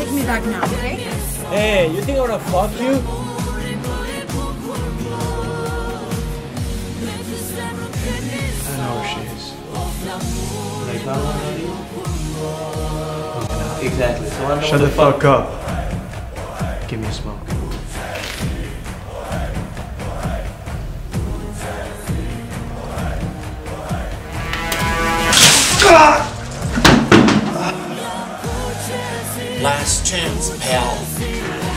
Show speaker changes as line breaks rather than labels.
Take me back now, okay?
Hey, you think I wanna fuck you?
I don't know where she is.
Like, how long are you? Exactly. So I
Shut the
the
fuck up. Give me a smoke.
Last chance, pal.